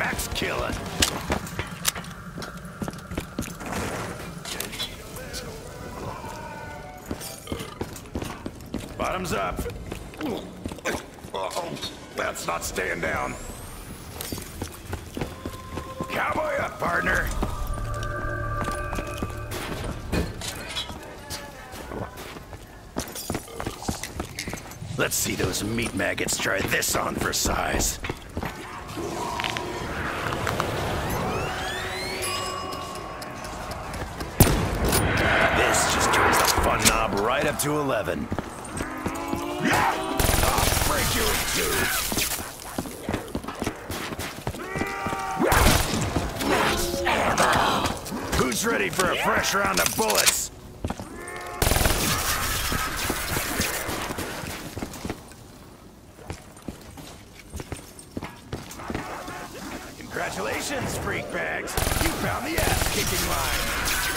Max killing. Bottoms up. Uh-oh, that's not staying down. Cowboy up, partner. Let's see those meat maggots try this on for size. Up to 11. I'll break you in two. Who's ready for a fresh round of bullets? Congratulations, freak bags. You found the ass-kicking line.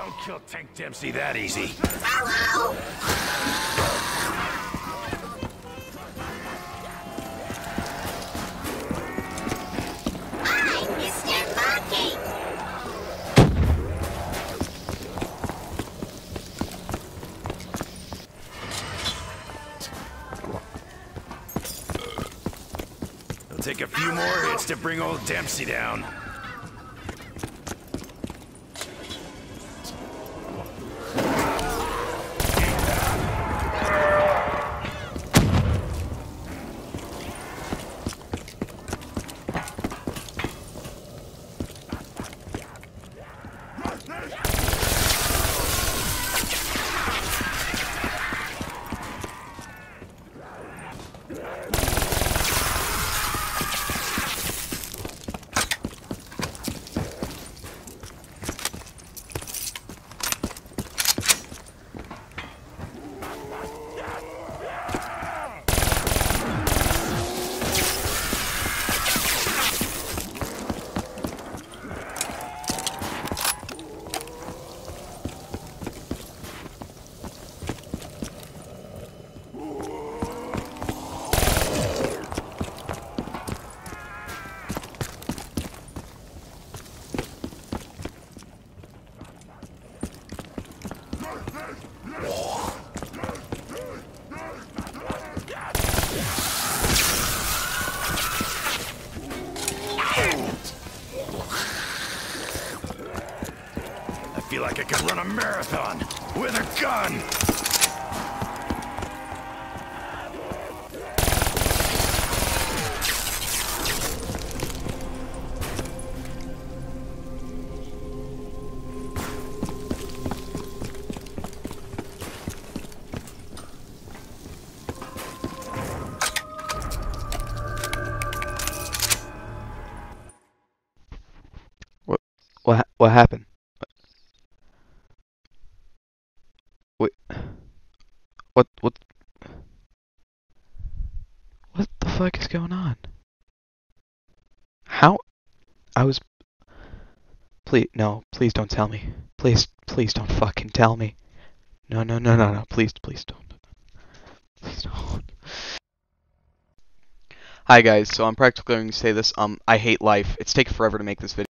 Don't kill Tank Dempsey that easy. Monkey. It'll take a few more hits to bring old Dempsey down. Like I could run a marathon with a gun. What happened? What what What the fuck is going on? How I was Please no, please don't tell me. Please please don't fucking tell me. No no no no no please please don't. Please don't. Hi guys, so I'm practically going to say this, um I hate life. It's taken forever to make this video.